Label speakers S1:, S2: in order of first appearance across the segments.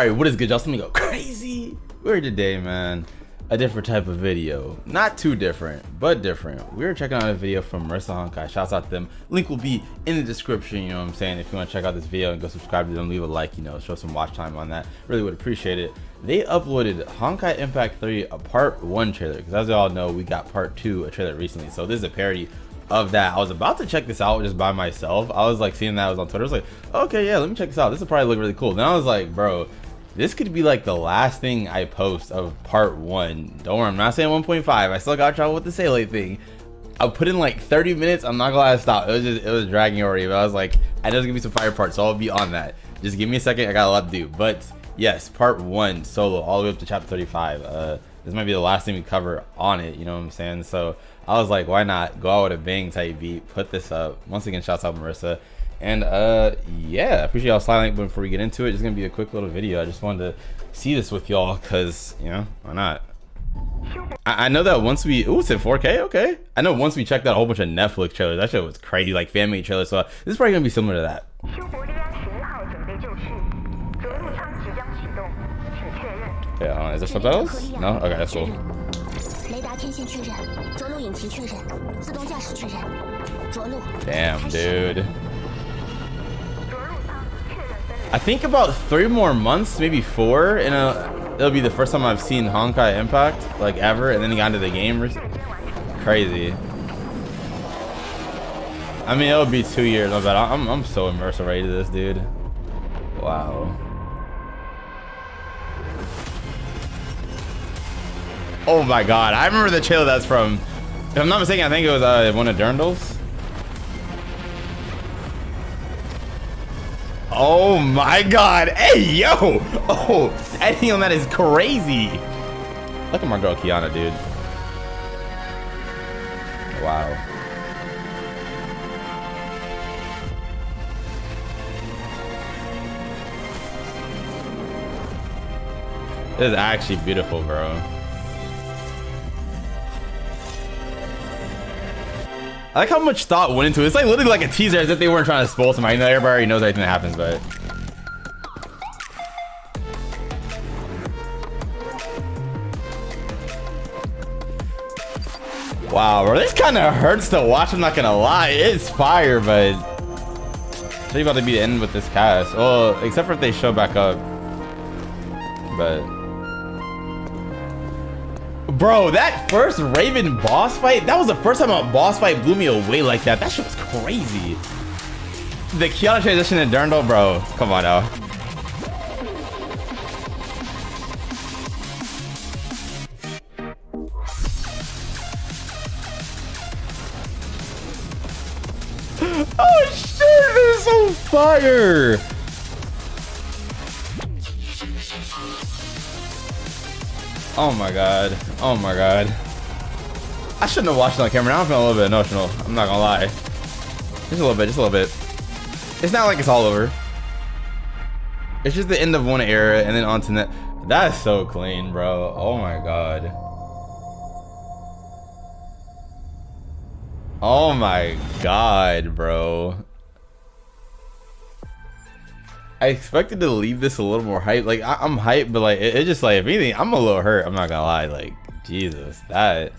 S1: Alright, what is good? Let me go crazy. We're today, man. A different type of video. Not too different, but different. We are checking out a video from Marisa Honkai. Shouts out to them. Link will be in the description, you know what I'm saying? If you want to check out this video and go subscribe to them, leave a like, you know, show some watch time on that. Really would appreciate it. They uploaded Honkai Impact 3, a part 1 trailer. Because as you all know, we got part 2, a trailer recently. So this is a parody of that. I was about to check this out just by myself. I was like seeing that I was on Twitter. I was like, okay, yeah, let me check this out. This will probably look really cool. Then I was like, bro, this could be like the last thing I post of part one. Don't worry, I'm not saying 1.5. I still got trouble with the Seele thing. I put in like 30 minutes. I'm not gonna stop. It was just it was dragging already. But I was like, I know it's gonna be some fire parts, so I'll be on that. Just give me a second. I got a lot to do. But yes, part one solo all the way up to chapter 35. Uh, this might be the last thing we cover on it. You know what I'm saying? So I was like, why not go out with a bang type beat? Put this up. Once again, shouts out Marisa. And uh, yeah, I appreciate y'all sliding but before we get into it. It's gonna be a quick little video. I just wanted to see this with y'all because you know why not. I, I know that once we ooh, it's in 4K. Okay, I know once we checked out a whole bunch of Netflix trailers. That shit was crazy, like made trailers. So this is probably gonna be similar to that. Yeah, uh, is there subtitles? No. Okay, that's cool. Damn, dude. I think about three more months, maybe four, and it'll be the first time I've seen Honkai Impact, like ever, and then he got into the game. Crazy. I mean, it'll be two years, but I'm, I'm so immersed already to this, dude. Wow. Oh my god, I remember the trailer that's from. If I'm not mistaken, I think it was uh, one of Durandal's. Oh my god. Hey, yo. Oh, anything on that is crazy. Look at my girl Kiana, dude. Wow. This is actually beautiful, bro. I like how much thought went into it. It's like literally like a teaser as if they weren't trying to spoil something. I know everybody already knows everything that happens, but... Wow, bro, this kind of hurts to watch, I'm not gonna lie. It's fire, but... It's about to be the end with this cast. Well, except for if they show back up. But... Bro, that first Raven boss fight, that was the first time a boss fight blew me away like that. That shit was crazy. The Kiana transition in Durandal, bro. Come on now. oh shit, this is so fire! Oh my god. Oh my god. I shouldn't have watched it on camera. Now I'm feeling a little bit emotional. I'm not gonna lie. Just a little bit, just a little bit. It's not like it's all over. It's just the end of one era and then on to that. That is so clean, bro. Oh my god. Oh my god, bro. I expected to leave this a little more hype. Like I, am hyped, but like it, it, just like if anything, I'm a little hurt. I'm not gonna lie. Like Jesus, that.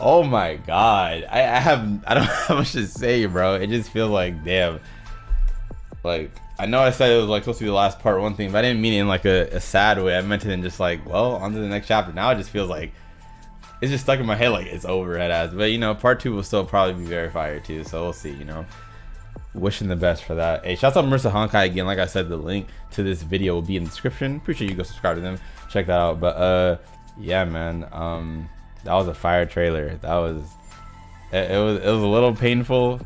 S1: Oh my god, I, I have I don't have much to say, bro. It just feels like damn. Like I know I said it was like supposed to be the last part one thing, but I didn't mean it in like a, a sad way. I meant it in just like well, on to the next chapter. Now it just feels like it's just stuck in my head like it's over at as. But you know, part two will still probably be very fire too. So we'll see. You know wishing the best for that. Hey, shouts out Marisa Honkai again. Like I said, the link to this video will be in the description. Appreciate you go subscribe to them. Check that out. But uh, yeah, man. Um, that was a fire trailer. That was it, it was it was a little painful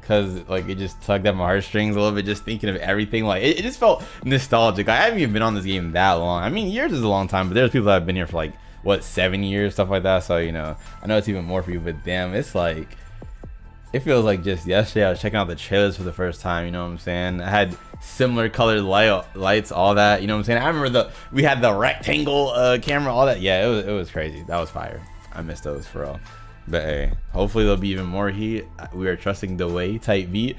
S1: because like it just tugged at my heartstrings a little bit just thinking of everything like it, it, just felt nostalgic i haven't even been on this game that long i mean years is a long time but there's people that have been here for like what seven years stuff like that so you know i know it's even more for you but damn it's like it feels like just yesterday I was checking out the trailers for the first time, you know what I'm saying? I had similar colored light lights, all that, you know what I'm saying? I remember the we had the rectangle uh, camera, all that. Yeah, it was it was crazy. That was fire. I missed those for all. But hey, hopefully there'll be even more heat. We are trusting the way type beat.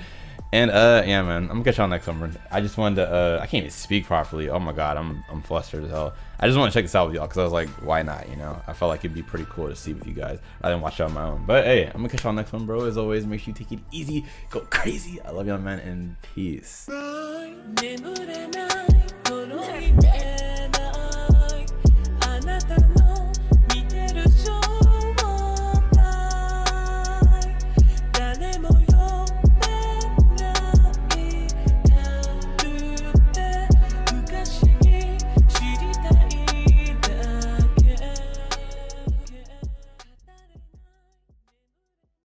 S1: And uh, yeah, man, I'm gonna catch y'all next summer. I just wanted to. Uh, I can't even speak properly. Oh my god, I'm I'm flustered as hell. I just want to check this out with y'all because I was like, why not? You know, I felt like it'd be pretty cool to see with you guys. I didn't watch it on my own. But hey, I'm gonna catch y'all next one, bro. As always, make sure you take it easy, go crazy. I love y'all, man, and peace.